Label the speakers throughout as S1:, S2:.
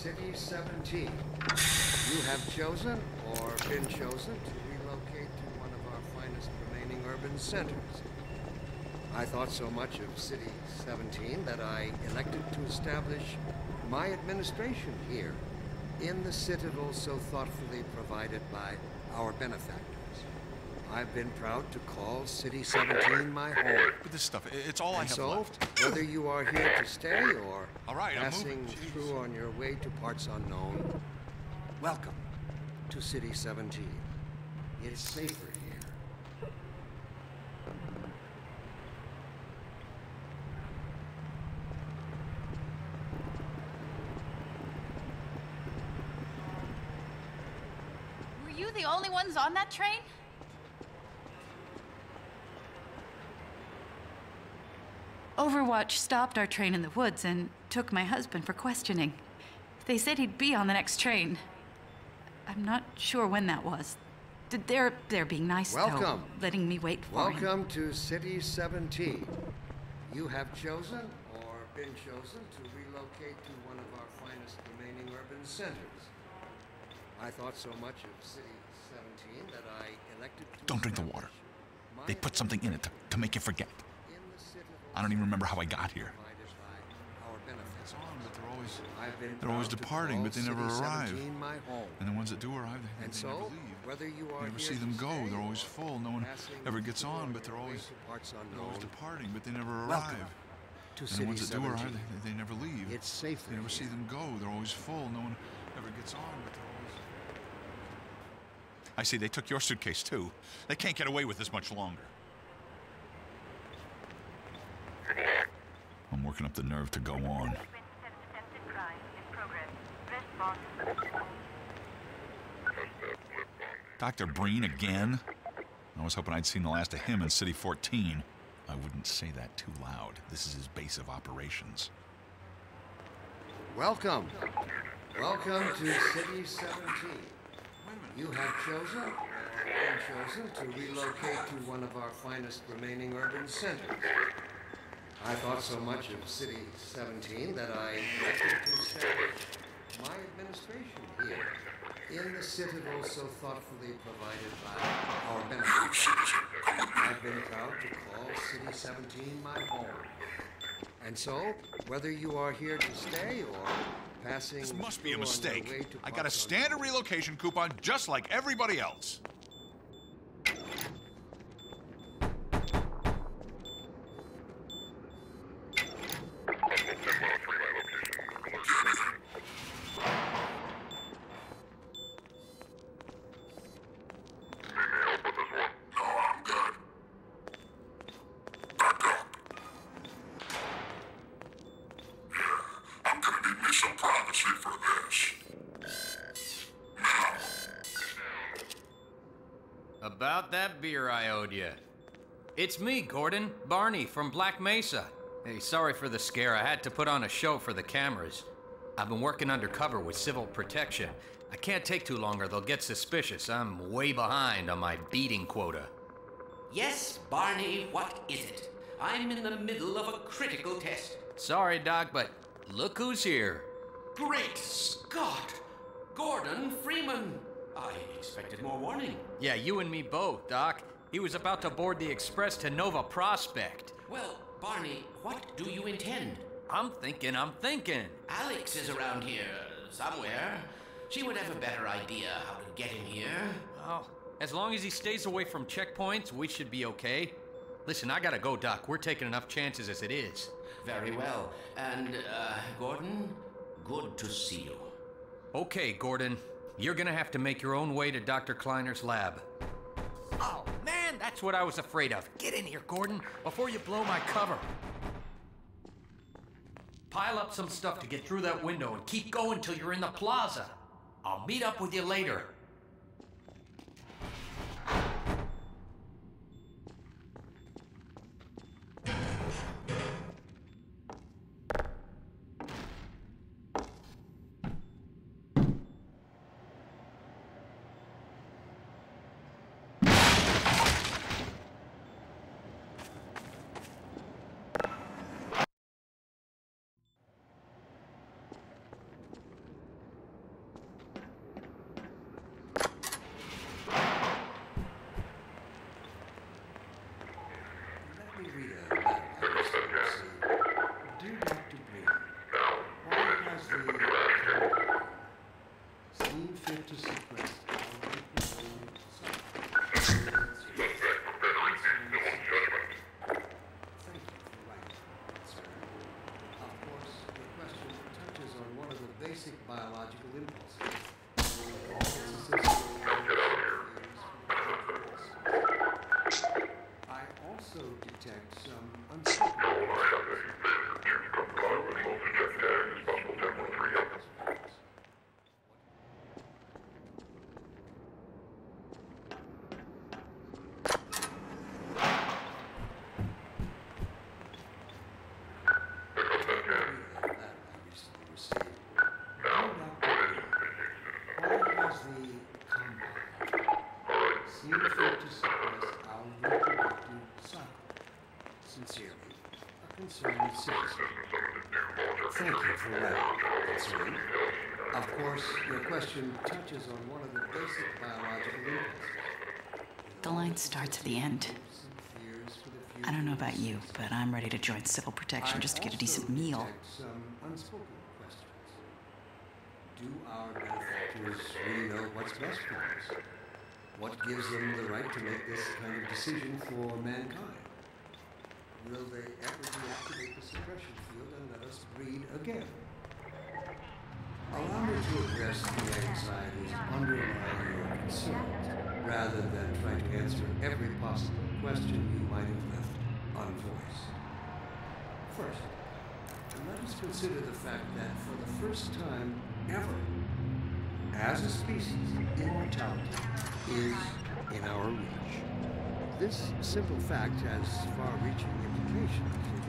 S1: City 17. You have chosen or been chosen to relocate to one of our finest remaining urban centers. I thought so much of City 17 that I elected to establish my administration here in the citadel so thoughtfully provided by our benefactors. I've been proud to call City 17 my home.
S2: But this stuff, it's all I have
S1: so,
S2: left.
S1: whether you are here to stay or
S2: All right, I'm
S1: passing through on your way to parts unknown, welcome to City 17. It's safer here.
S3: Were you the only ones on that train? Overwatch stopped our train in the woods and took my husband for questioning. They said he'd be on the next train. I'm not sure when that was. D- They're they're being nice though,
S1: Welcome.
S3: letting me wait for him.
S1: Welcome to City 17. You have chosen or been chosen to relocate to one of our finest remaining urban centers. I thought so much of City 17 that I elected to
S2: Don't drink the water. They put something in it to, to make you forget.
S1: In the citadel
S2: I don't even remember how I got here.
S1: provided by our benefits.
S2: but they're always.
S1: I've been
S2: They're always departing, but they never arrive.
S1: my home.
S2: And the ones that do arrive, they,
S1: And
S2: they
S1: so,
S2: never leave.
S1: whether you
S2: You never see them go. They're always full. No one ever gets on, but they're always, they're always departing, but they never
S1: Welcome
S2: arrive.
S1: to
S2: And the ones that do arrive, they, they never leave.
S1: It's safer
S2: You never see them go. They're always full. No one ever gets on, but they're always. I see. They took your suitcase too. They can't get away with this much longer. I'm working up the nerve to go on. Dr. Breen again? I was hoping I'd seen the last of him in City 14. I wouldn't say that too loud. This is his base of operations.
S1: Welcome. Welcome to City 17. You have chosen chosen to relocate to one of our finest remaining urban centers. I thought so much of City 17 that I elected to establish my administration here in the citadel so thoughtfully provided by our benefactors. I've been proud to call City 17 my home. And so, whether you are here to stay or passing
S2: This must be a mistake. I got a standard relocation coupon just like everybody else.
S4: About that beer I owed you. It's me, Gordon. Barney from Black Mesa. Hey, sorry for the scare. I had to put on a show for the cameras. I've been working undercover with civil protection. I can't take too long or they'll get suspicious. I'm way behind on my beating quota.
S5: Yes, Barney, what is it? I'm in the middle of a critical test.
S4: Sorry, Doc, but look who's here.
S5: Great Scott! Gordon Freeman! I expected more warning.
S4: Yeah, you and me both, Doc. He was about to board the express to Nova Prospekt.
S5: Well, Barney, what do you intend?
S4: I'm thinking, I'm thinking.
S5: Alyx is around here somewhere. She would have a better idea how to get him here.
S4: Oh, as long as he stays away from checkpoints, we should be okay. Listen, I gotta go, Doc. We're taking enough chances as it is.
S5: Very well. And, uh, Gordon, good to see you.
S4: Okay, Gordon. You're gonna have to make your own way to Dr. Kleiner's lab. Oh, man, that's what I was afraid of. Get in here, Gordon, before you blow my cover. Pile up some stuff to get through that window and keep going till you're in the plaza. I'll meet up with you later.
S1: Let me read a letter I recently received. Dear Dr. Breen, why has the Combine seen fit to suppress our witness Thank you for writing, sir. Of course, the question touches on one of the basic biological impulses. It's associated with fears for the I also detect some unspoken Seem fit to suppress our reproductive cycle. Sincerely, a concerned citizen. Thank you for that concern. Of course, your question touches on one of the basic biological impulses.
S3: The line starts at the end.
S1: Fears for the
S3: I don't know about you, but I'm ready to join civil protection
S1: I
S3: just to get a decent meal.
S1: Some unspoken questions. Do our benefactors really know what's best for us? What gives them the right to make this kind of decision for mankind? Will they ever deactivate the suppression field and let us breed again? Allow me to address the anxieties underlying your concerns, rather than try to answer every possible question you might have left unvoiced. First, let us consider the fact that for the first time ever, as a species, immortality is in our reach. This simple fact has far-reaching implications.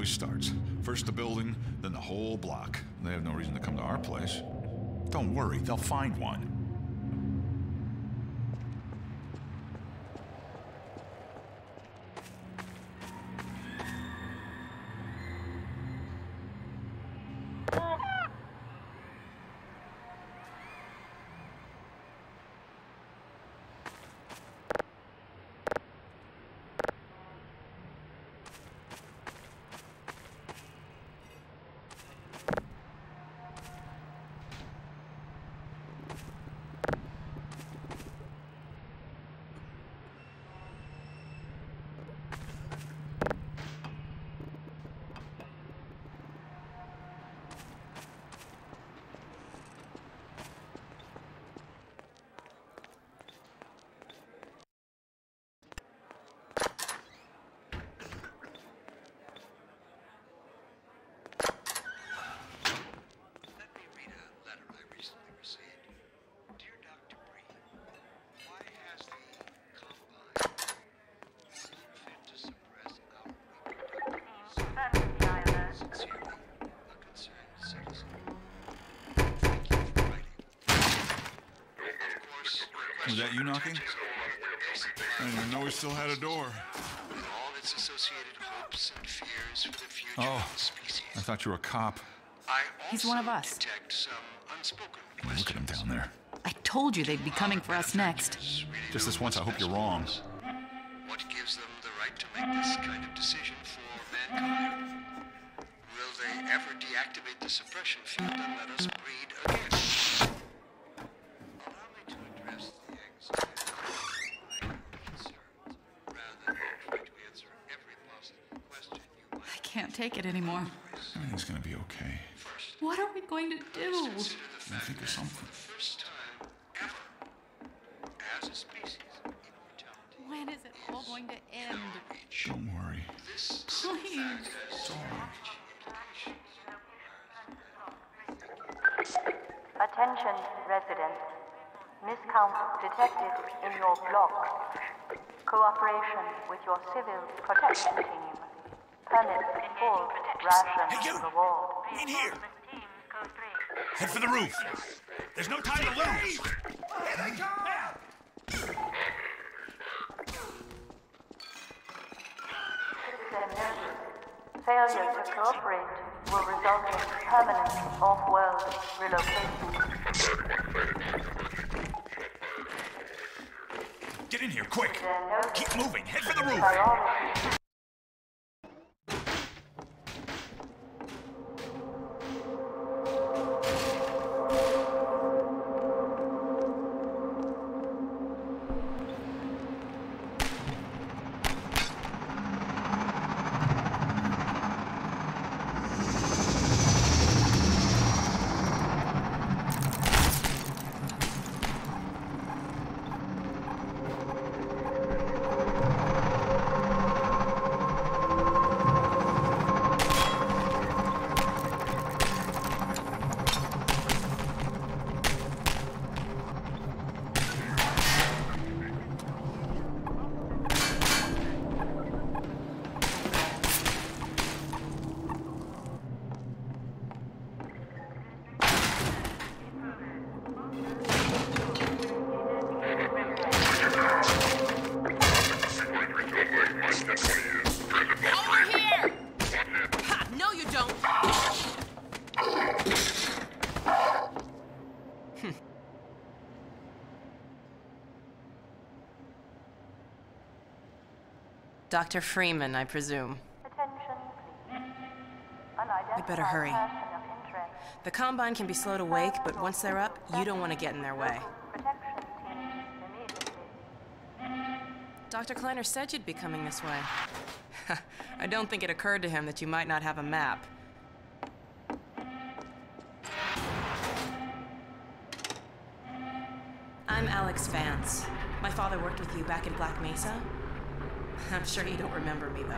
S2: Always starts. First the building, then the whole block. They have no reason to come to our place. Don't worry, they'll find one. Was that you knocking? I didn't even know we still had a door.
S1: With all its associated hopes and fears for the future
S2: Oh,
S1: of the species.
S2: I thought you were a cop.
S3: He's one of us.
S1: detect
S2: Look at him down there.
S3: I told you they'd be coming for us next.
S2: Just this once, I hope you're wrong.
S1: What gives them the right to make this kind of decision for mankind? Will they ever deactivate the suppression field and let us breed again? Allow me to address the anxiety of my concerns, rather than try to answer every possible question you might
S3: I can't take it anymore.
S2: Everything's gonna be okay.
S3: What are we going to do?
S2: I'll
S1: fact
S2: think of something.
S1: first time ever, as a species, immortality
S3: When is it all going to end?
S2: Don't worry.
S3: Please.
S2: It's all right.
S6: Attention, residents. Miscount detected in your block. Cooperation with your civil protection team. Ration reward.
S7: In here! Head for the roof! There's no time to lose!
S6: Failure to cooperate will result in permanent off-world relocation.
S7: Get in here, quick! Keep moving! Head for the roof!
S8: Dr. Freeman, I presume.
S6: Attention, please. Unidentified
S8: better hurry.
S6: person of interest.
S8: The Combine can be slow to wake, but once they're up, you don't want to get in their way.
S6: Protection team immediately.
S8: Dr. Kleiner said you'd be coming this way. I don't think it occurred to him that you might not have a map. I'm Alyx Vance. My father worked with you back in Black Mesa. I'm sure you don't remember me, though.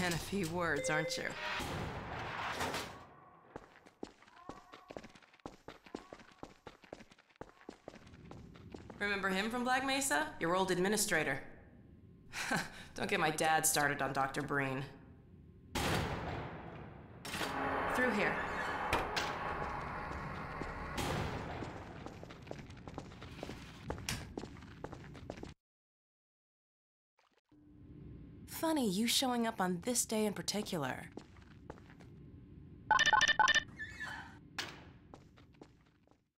S8: Man, a few words, aren't you? Remember him from Black Mesa? Your old administrator. Don't get my dad started on Dr. Breen. Through here. Funny, you showing up on this day in particular.